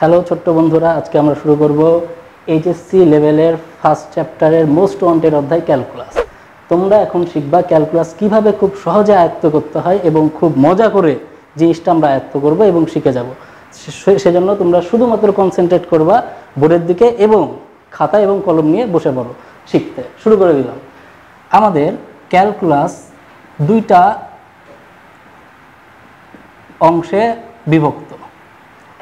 Hello ছোট্ট বন্ধুরা, আজকে আমরা শুরু করব এইচএসসি লেভেলের ফার্স্ট চ্যাপ্টারের মোস্ট ওয়ান্টেড অধ্যায় ক্যালকুলাস তোমরা এখন শিখবা ক্যালকুলাস কীভাবে খুব সহজে আয়ত্ত করতে হয় এবং খুব মজা করে জিনিসটা আমরা আয়ত্ত করব এবং শিখে যাব। সেজন্য তোমরা শুধুমাত্র কনসেন্ট্রেট করবা বোর্ডের দিকে এবং খাতা এবং কলম নিয়ে বসে পড়ো শিখতে। শুরু করে দিলাম। আমাদের ক্যালকুলাস দুইটা অংশে বিভক্ত।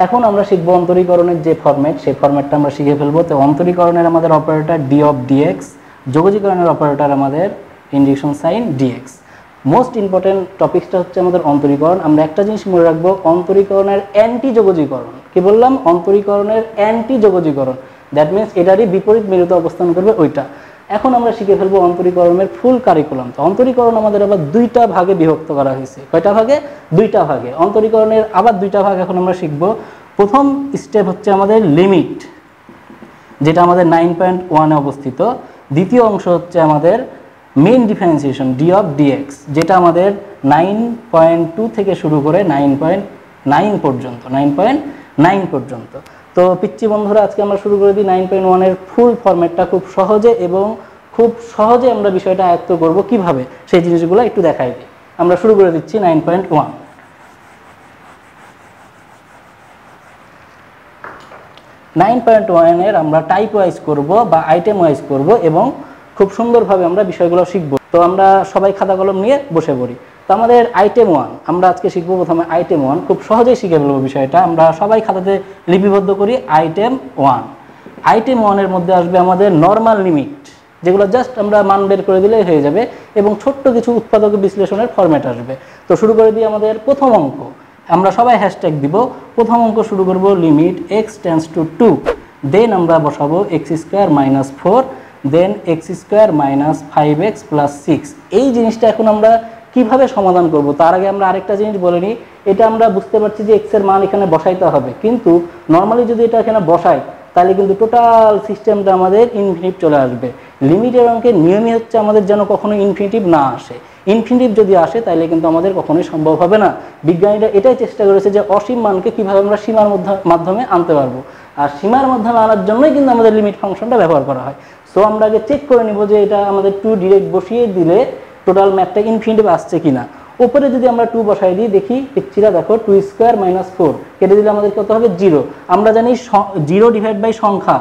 এখন আমরা শিখব অন্তরীকরণের যে ফরম্যাট সেই ফরম্যাটটা আমরা শিখে ফেলব। তো অন্তরীকরণের আমাদের অপারেটর ডি অফ ডিএক্স যোগজীকরণের অপারেটর আমাদের indication sign dx most important টপিকসটা হচ্ছে আমাদের অন্তরীকরণ। আমরা একটা জিনিস মনে রাখব, অন্তরীকরণের অ্যান্টি যোগজীকরণ কি বললাম? অন্তরীকরণের অ্যান্টি যোগজীকরণ দ্যাট মিনস এটারই বিপরীত মেরুতে অবস্থান করবে ওইটা। এখন আমরা শিখে ফেলব অন্তরীকরণের ফুল কারিকুলাম তো অন্তরীকরণ আমাদের আবার দুইটা ভাগে বিভক্ত করা হয়েছে। কয়টা ভাগে? দুইটা ভাগে। অন্তরীকরণের আবার দুইটা ভাগ এখন আমরা শিখব। প্রথম স্টেপ হচ্ছে আমাদের লিমিট যেটা আমাদের নাইন পয়েন্ট ওয়ানে অবস্থিত। দ্বিতীয় অংশ হচ্ছে আমাদের main differentiation d of dx যেটা আমাদের নাইন পয়েন্ট টু থেকে শুরু করে নাইন পয়েন্ট নাইন পর্যন্ত নাইন পয়েন্ট নাইন পর্যন্ত। তো পিচ্ছি বন্ধুরা, আজকে আমরা শুরু করে দিই নাইন পয়েন্ট ওয়ানের ফুল ফরম্যাটটা খুব সহজে এবং খুব সহজে আমরা বিষয়টা আয়ত্ত করব কীভাবে, সেই জিনিসগুলো একটু দেখাই দিই। আমরা শুরু করে দিচ্ছি nine point one nine point ওয়ানের আমরা টাইপ ওয়াইজ করব বা আইটেম ওয়াইজ করব এবং খুব সুন্দরভাবে আমরা বিষয়গুলো শিখব। তো আমরা সবাই খাতা কলম নিয়ে বসে পড়ি। তো আমাদের আইটেম ওয়ান আমরা আজকে শিখব প্রথমে আইটেম ওয়ান খুব সহজেই শিখে ফেলব বিষয়টা। আমরা সবাই খাতাতে লিপিবদ্ধ করি আইটেম ওয়ান আইটেম ওয়ানের মধ্যে আসবে আমাদের নর্মাল লিমিট যেগুলো জাস্ট আমরা মান বের করে দিলেই হয়ে যাবে এবং ছোট্ট কিছু উৎপাদক বিশ্লেষণের ফরম্যাট আসবে। তো শুরু করে দিই আমাদের প্রথম অঙ্ক। আমরা সবাই হ্যাশট্যাগ দিব। প্রথম অঙ্ক শুরু করব limit x tends to two then আমরা বসাবো x square minus four then x square minus five x plus six এই জিনিসটা এখন আমরা কীভাবে সমাধান করব? তার আগে আমরা আরেকটা জিনিস বলে নিই, এটা আমরা বুঝতে পারছি যে এক্সের মান এখানে বসাইতে হবে। কিন্তু নর্মালি যদি এটা এখানে বসাই, তাহলে কিন্তু টোটাল সিস্টেমটা আমাদের ইনফিনিটিভ চলে আসবে। লিমিটের অঙ্কের নিয়মই হচ্ছে আমাদের যেন কখনো ইনফিনিটিভ না আসে। ইনফিনিটিভ যদি আসে, তাহলে কিন্তু আমাদের কখনোই সম্ভব হবে না। বিজ্ঞানীরা এটাই চেষ্টা করেছে যে অসীম মানকে কীভাবে আমরা সীমার মধ্যে- মাধ্যমে আনতে পারব। আর সীমার মাধ্যমে আনার জন্যই কিন্তু আমাদের লিমিট ফাংশনটা ব্যবহার করা হয়। সো আমরা আগে চেক করে নিব যে এটা আমাদের টু ডিরেক্ট বসিয়ে দিলে টোটাল ম্যাথটা ইনফিনিটিভ আসছে কিনা। উপরে যদি আমরা টু বসাই দিই, দেখি পিচ্ছিরা দেখো টু স্কোয়ার মাইনাস ফোর কেটে দিলে আমাদের কত হবে? জিরো আমরা জানি জিরো ডিভাইড বাই সংখ্যা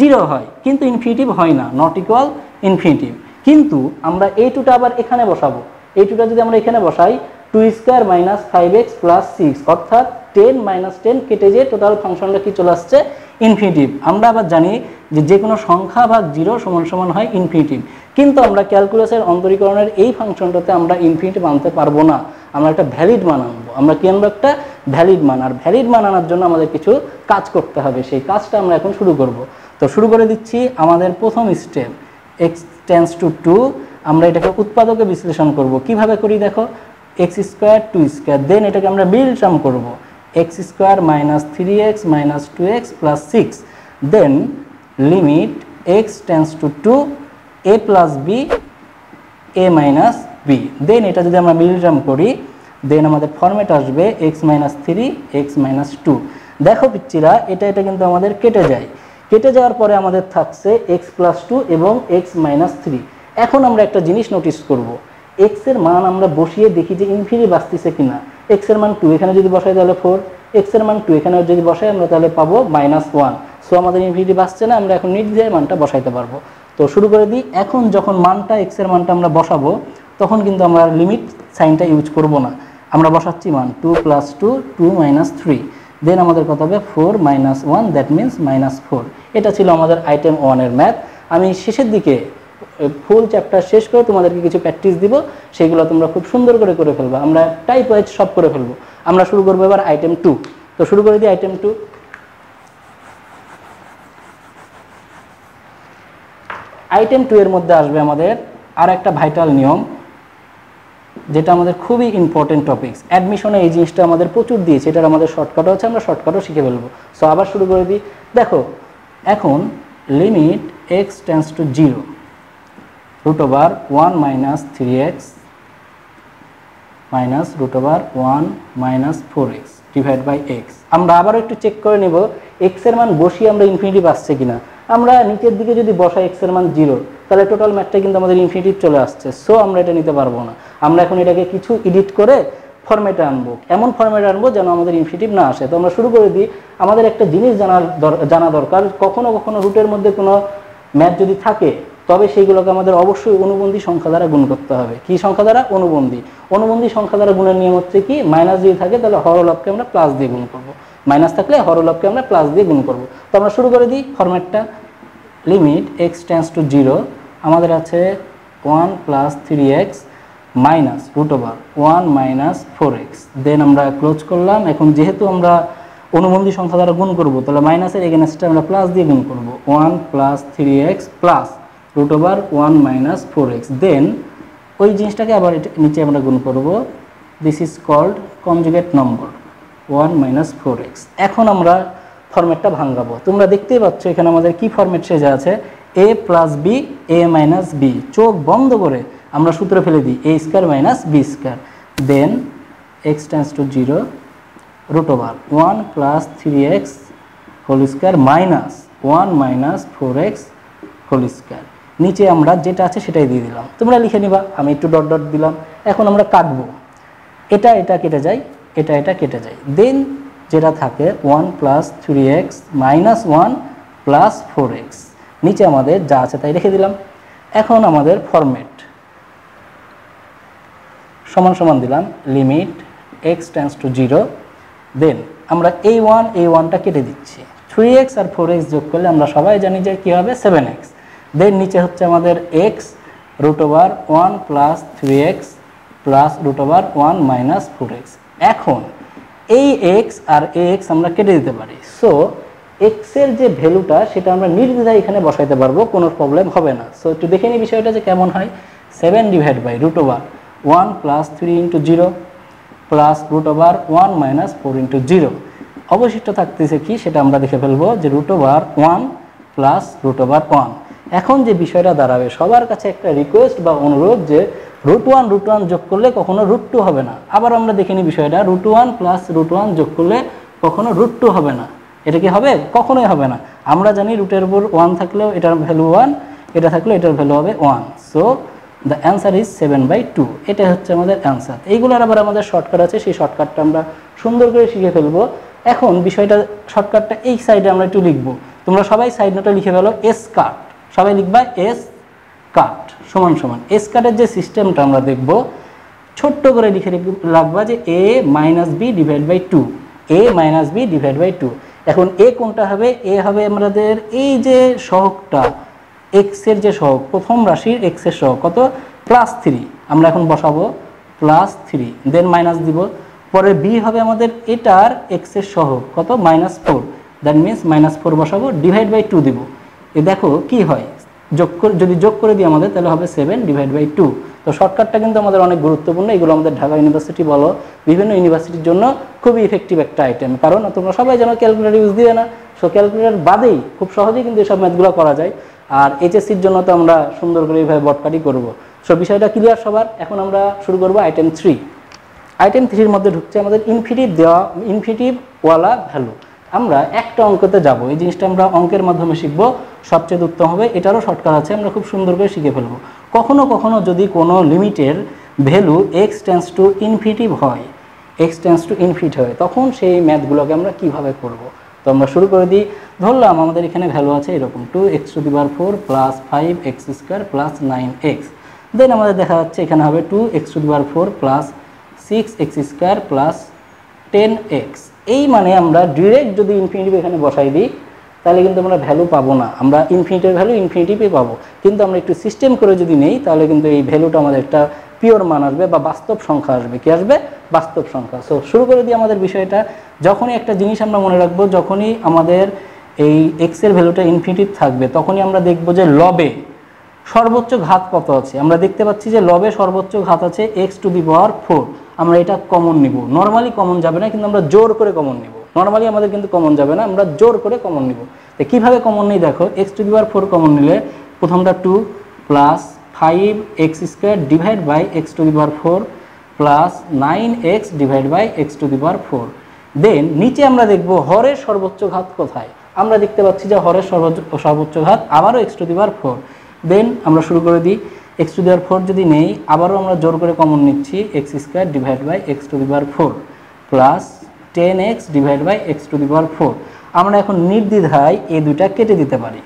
জিরো হয়, কিন্তু ইনফিনিটিভ হয় না নট ইকুয়াল ইনফিনিটিভ কিন্তু আমরা এই টুটা আবার এখানে বসাবো। এই টুটা যদি আমরা এখানে বসাই two square minus five x plus six অর্থাৎ টেন মাইনাস টেন কেটে যে টোটাল ফাংশনটা কি চলে আসছে? ইনফিনিটিভ আমরা আবার জানি যে যে কোনো সংখ্যা ভাগ জিরো সমান সমান হয় ইনফিনিটিভ কিন্তু আমরা ক্যালকুলাসের অন্তরীকরণের এই ফাংশনটাতে আমরা ইনফিনিটিভ আনতে পারব না। আমরা একটা ভ্যালিড মান আনব। আমরা কি আনব একটা ভ্যালিড মান। আর ভ্যালিড মান আনার জন্য আমাদের কিছু কাজ করতে হবে। সেই কাজটা আমরা এখন শুরু করব। তো শুরু করে দিচ্ছি আমাদের প্রথম step x tends to two আমরা এটাকে উৎপাদকে বিশ্লেষণ করব। কীভাবে করি দেখো? X square two square then এটাকে আমরা বিল টার্ম করব। X square minus three x minus two x plus six then limit x tends to two a plus b a minus b then এটা যদি আমরা মিল টার্ম করি দেন আমাদের ফর্মেট আসবে x minus three x minus two দেখো পিচ্ছিরা এটা এটা কিন্তু আমাদের কেটে যায়। কেটে যাওয়ার পরে আমাদের থাকছে এক্স প্লাস টু এবং এক্স মাইনাস থ্রি এখন আমরা একটা জিনিস নোটিস করব। এক্সের মান আমরা বসিয়ে দেখি যে ইনফিনি বাঁচতেছে কিনা। এক্সের মান টু এখানে যদি বসাই তাহলে ফোর এক্সের মান টু এখানে যদি বসাই আমরা তাহলে পাবো মাইনাস ওয়ান সো আমাদের ইনফিনিটি বাঁচছে না, আমরা এখন নির্দ্বিধায় মানটা বসাইতে পারব। তো শুরু করে দিই, এখন যখন মানটা এক্সের মানটা আমরা বসাবো, তখন কিন্তু আমরা লিমিট সাইনটা ইউজ করব না। আমরা বসাচ্ছি মান two plus two two minus three then আমাদের কত হবে? Four minus one that means minus four এটা ছিল আমাদের আইটেম ওয়ানের ম্যাথ আমি শেষের দিকে ফুল চ্যাপ্টার শেষ করে তোমাদেরকে কিছু প্র্যাকটিস দিব, সেগুলো তোমরা খুব সুন্দর করে করে ফেলবে। আমরা টাইপ ওয়াইজ সব করে ফেলব। আমরা শুরু করব এবার আইটেম টু তো শুরু করে দিই আইটেম টু আইটেম টু এর মধ্যে আসবে আমাদের আর একটা ভাইটাল নিয়ম, যেটা আমাদের খুবই ইম্পর্টেন্ট টপিকস অ্যাডমিশনে এই জিনিসটা আমাদের প্রচুর দিয়েছে, এটার আমাদের শর্টকাটও আছে, আমরা শর্টকাটও শিখে ফেলব। সো আবার শুরু করে দিই। দেখো, এখন limit x tends to zero root over one minus three x minus root over one minus four x divide by x আমরা আবারও একটু চেক করে নেব এক্সের মান বসিয়ে আমরা ইনফিনিটি আসছে কিনা। আমরা নিচের দিকে যদি বসাই এক্সের মান জিরো তাহলে টোটাল ম্যাথটা কিন্তু আমাদের ইনফিনিটিভ চলে আসছে। সো আমরা এটা নিতে পারব না। আমরা এখন এটাকে কিছু এডিট করে ফরম্যাটে আনব। এমন ফরম্যাটে আনব যেন আমাদের ইনফিনিটিভ না আসে। তো আমরা শুরু করে দিই। আমাদের একটা জিনিস জানার জানা দরকার। কখনো কখনো রুটের মধ্যে কোনো ম্যাথ যদি থাকে, তবে সেইগুলোকে আমাদের অবশ্যই অনুবন্ধী সংখ্যা দ্বারা গুণ করতে হবে। কি সংখ্যা দ্বারা? অনুবন্ধী। অনুবন্ধী সংখ্যা দ্বারা গুণের নিয়ম হচ্ছে কি? মাইনাস যদি থাকে, তাহলে হরলভকে আমরা প্লাস দিয়ে গুণ করব। মাইনাস থাকলে হরলভকে আমরা প্লাস দিয়ে গুণ করব। তো আমরা শুরু করে দিই ফরম্যাটটা। Limit x tends to zero আমাদের আছে one plus three x minus root over one minus four x then আমরা ক্লোজ করলাম। এখন যেহেতু আমরা অনুবন্ধী সংখ্যা দ্বারা গুণ করব, তাহলে মাইনাসের এগেনস্টে আমরা প্লাস দিয়ে গুণ করব। One plus three x plus root over one minus four x then ওই জিনিসটাকে আবার নিচে আমরা গুণ করব। This is called conjugate number one minus four x. এখন আমরা ফরম্যাটটা ভাঙাবো। তোমরা দেখতেই পাচ্ছ এখানে আমাদের কি ফরম্যাট সেজে আছে? A plus b, a minus b. চোখ বন্ধ করে আমরা সূত্র ফেলে দিই, a square minus b square. Then x tends to zero root over one plus three x whole square minus one minus four x whole square. নিচে আমরা যেটা আছে সেটাই দিয়ে দিলাম। তোমরা লিখে নিবা, আমি একটু ডট ডট দিলাম। এখন আমরা কাটবো। এটা এটা কেটে যায়। এটা এটা কেটে যায়। দেন যেটা থাকে one plus three x minus one plus four x নিচে আমাদের যা আছে তাই রেখে দিলাম। এখন আমাদের ফরম্যাট সমান সমান দিলাম limit x tends to zero then আমরা এই ওয়ান এই ওয়ানটা কেটে দিচ্ছি। থ্রি এক্স আর ফোর এক্স যোগ করলে আমরা সবাই জানি যে কী হবে? সেভেন এক্স দেন নিচে হচ্ছে আমাদের x root over one plus three x plus root over one minus four x এখন এই এক্স আর এক্স আমরা কেটে দিতে পারি। সো এক্সের যে ভ্যালুটা সেটা আমরা নির্দ্বিধায় এখানে বসাইতে পারব, কোনো প্রবলেম হবে না। সো একটু দেখে নিই বিষয়টা যে কেমন হয়। Seven divide by root over one plus three into zero plus root over one minus four into zero অবশিষ্ট থাকতেছে কি সেটা আমরা দেখে ফেলব যে root over one plus root over one এখন যে বিষয়টা দাঁড়াবে, সবার কাছে একটা রিকোয়েস্ট বা অনুরোধ যে রুট ওয়ান রুট ওয়ান যোগ করলে কখনো রুট টু হবে না। আবার আমরা দেখে নিই বিষয়টা root one plus root one যোগ করলে কখনো রুট টু হবে না। এটা কি হবে? কখনোই হবে না। আমরা জানি রুটের উপর ওয়ান থাকলেও এটার ভ্যালু ওয়ান এটা থাকলেও এটার ভ্যালু হবে one so the answer is seven by two এটা হচ্ছে আমাদের অ্যান্সার এইগুলোর আবার আমাদের শর্টকাট আছে। সেই শর্টকাটটা আমরা সুন্দর করে শিখে ফেলব। এখন বিষয়টা শর্টকাটটা এই সাইডে আমরা একটু লিখব। তোমরা সবাই সাইড নোটে লিখে ফেলো এস কাট সবাই লিখবা এস কাট সমান সমান। এস কাটের যে সিস্টেমটা আমরা দেখব, ছোট্ট করে লিখে রাখবা যে a minus b divide by two a minus b divide by two এখন এ কোনটা হবে? এ হবে আমাদের এই যে সহগটা এক্সের যে সহগ, প্রথম রাশির এক্সের সহগ। কত? প্লাস থ্রি আমরা এখন বসাবো প্লাস থ্রি দেন মাইনাস দিব। পরে বি হবে আমাদের এটার এক্সের সহগ। কত? Minus four that means minus four বসাবো ডিভাইড বাই টু দিব। এ দেখো কি হয়। যোগ করে যদি যোগ করে দিই আমাদের, তাহলে হবে সেভেন ডিভাইড বাই টু তো শর্টকাটটা কিন্তু আমাদের অনেক গুরুত্বপূর্ণ। এগুলো আমাদের ঢাকা ইউনিভার্সিটি বলো, বিভিন্ন ইউনিভার্সিটির জন্য খুবই ইফেক্টিভ একটা আইটেম কারণ তোমরা সবাই যেন ক্যালকুলেটার ইউজ দিবে না। সো ক্যালকুলেটার বাদেই খুব সহজেই কিন্তু এসব ম্যাথগুলো করা যায়। আর এইচএসসির জন্য তো আমরা সুন্দর করে এইভাবে বটকাটি করব। সো বিষয়টা ক্লিয়ার সবার। এখন আমরা শুরু করব আইটেম থ্রি আইটেম থ্রির মধ্যে ঢুকছে আমাদের ইনফিনিটিভ দেওয়া ইনফিনিটিভ ওয়ালা ভ্যালু আমরা একটা অঙ্কতে যাব। এই জিনিসটা আমরা অঙ্কের মাধ্যমে শিখব। সবচেয়ে উত্তম হবে, এটারও শর্টকাট আছে, আমরা খুব সুন্দর করে শিখে ফেলব। কখনো কখনো যদি কোনো লিমিটের value x tends to infinitive হয় এক্স টেন্স টু ইনফিট হয়, তখন সেই ম্যাথগুলোকে আমরা কীভাবে করব? তো আমরা শুরু করে দিই। ধরলাম আমাদের এখানে ভ্যালু আছে এরকম টু এক্স টু দিবার four plus five x square plus nine x then আমাদের দেখা যাচ্ছে এখানে হবে টু এক্স টু দিবার four plus six x square plus ten x এই মানে আমরা ডিরেক্ট যদি ইনফিনিটিভ এখানে বসাই দিই, তাহলে কিন্তু আমরা ভ্যালু পাবো না। আমরা ইনফিনিটির ভ্যালু ইনফিনিটিভই পাবো। কিন্তু আমরা একটু সিস্টেম করে যদি নেই, তাহলে কিন্তু এই ভ্যালুটা আমাদের একটা পিওর মান আসবে বা বাস্তব সংখ্যা আসবে। কি আসবে? বাস্তব সংখ্যা। সো শুরু করে দিই আমাদের বিষয়টা। যখনই একটা জিনিস আমরা মনে রাখব, যখনই আমাদের এই এক্সের ভ্যালুটা ইনফিনিটিভ থাকবে, তখনই আমরা দেখব যে লবে সর্বোচ্চ ঘাত কত আছে? আমরা দেখতে পাচ্ছি যে লবে সর্বোচ্চ ঘাত আছে x to the power four আমরা এটা কমন নিব। নর্মালি কমন যাবে না, কিন্তু আমরা জোর করে কমন নিব। নর্মালি আমাদের কিন্তু কমন যাবে না, আমরা জোর করে কমন নিব। তো কীভাবে কমন নিই দেখো x to the power four common নিলে প্রথমটা two plus five x square divide by x to the power four plus nine x divide by x to the power four then নিচে আমরা দেখব হরের সর্বোচ্চ ঘাত কোথায়? আমরা দেখতে পাচ্ছি যে হরের সর্বোচ্চ সর্বোচ্চ ঘাত আবারও x to the power four then আমরা শুরু করে দিই x to the power four যদি নেই, আবারও আমরা জোর করে কমন নিচ্ছি x square divide by x to the four plus ten x divide by x to the power four আমরা এখন নির্দ্বিধায় এই দুইটা কেটে দিতে পারি।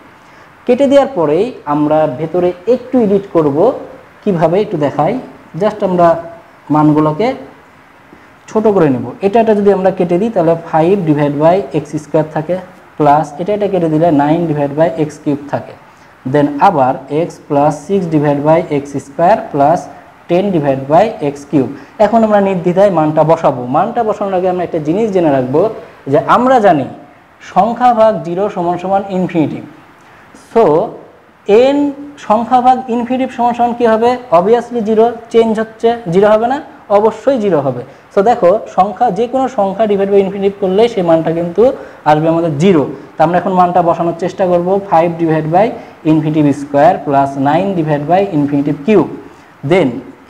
কেটে দেওয়ার পরেই আমরা ভেতরে একটু এডিট করব কীভাবে একটু দেখাই। জাস্ট আমরা মানগুলোকে ছোট করে নেব। এটা এটা যদি আমরা কেটে দিই, তাহলে five divide by x square থাকে প্লাস এটা এটা কেটে দিলে nine divide by x cube থাকে। দেন আবার x plus six divide by x square plus ten divide by x cube এখন আমরা নির্দ্বিধায় মানটা বসাবো। মানটা বসানোর আগে আমরা একটা জিনিস জেনে রাখব যে আমরা জানি সংখ্যা ভাগ জিরো সমান সমান ইনফিনিটিভ সো এন সংখ্যা ভাগ ইনফিনিটিভ সমান সমান কী হবে? অবভিয়াসলি জিরো চেঞ্জ হচ্ছে জিরো হবে না। অবশ্যই জিরো হবে। সো দেখো, সংখ্যা যে কোনো সংখ্যা ডিভাইড বাই ইনফিনিটিভ করলে সেই মানটা কিন্তু আসবে আমাদের জিরো তা আমরা এখন মানটা বসানোর চেষ্টা করব five divide by infinitive square plus nine divide by infinitive cube then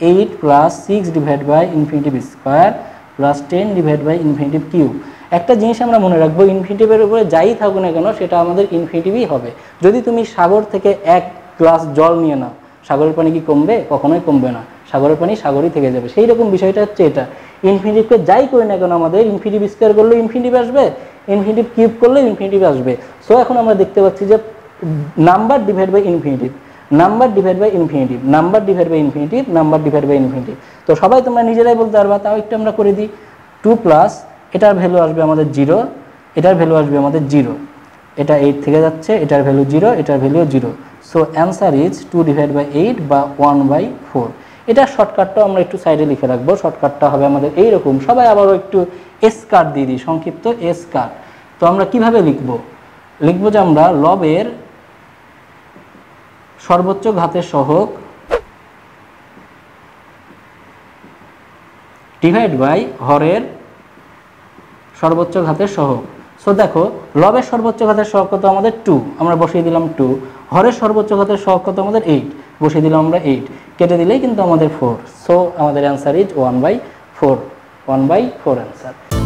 eight plus six divide by infinitive square plus ten divide by infinitive cube একটা জিনিস আমরা মনে রাখব ইনফিনিটিভের উপরে যাই থাকুক না কেন, সেটা আমাদের ইনফিনিটিভই হবে। যদি তুমি সাগর থেকে এক গ্লাস জল নিয়ে নাও, সাগরের পানি কি কমবে? কখনোই কমবে না। সাগরের পানি সাগরই থেকে যাবে। সেই রকম বিষয়টা হচ্ছে এটা। ইনফিনিটিভকে যাই করি না কেন আমাদের ইনফিনিটিভ স্কোয়ার করলে ইনফিনিটিভ আসবে ইনফিনিটিভ কিউব করলে ইনফিনিটিভ আসবে। সো এখন আমরা দেখতে পাচ্ছি যে number divide by infinitive number divide by infinitive number divide by infinitive number divide by infinitive তো সবাই তোমরা নিজেরাই বলতে পারবা, তাও একটু আমরা করে দিই। টু প্লাস এটার ভ্যালু আসবে আমাদের জিরো এটার ভ্যালু আসবে আমাদের জিরো এটা এইট থেকে যাচ্ছে, এটার ভ্যালু জিরো এটার value zero so answer is two divide by eight বা ওয়ান বাই ফোর এটা শর্টকাটটাও আমরা একটু সাইডে লিখে রাখব। শর্টকাটটা হবে আমাদের এইরকম। সবাই আবারও একটু এস কার্ড দিয়ে দিই, সংক্ষিপ্ত এস কার্ড তো আমরা কীভাবে লিখব? লিখব যে আমরা লবের সর্বোচ্চ ঘাতের সহগ ডিভাইড বাই হরের সর্বোচ্চ ঘাতের সহক সো দেখো, লবের সর্বোচ্চ ঘাতের সহগ কত? আমাদের টু আমরা বসিয়ে দিলাম টু হরের সর্বোচ্চ ঘাতের সহগ কত? আমাদের এইট বসিয়ে দিলাম আমরা এইট কেটে দিলেই কিন্তু আমাদের ফোর সো আমাদের answer is one by four one by four answer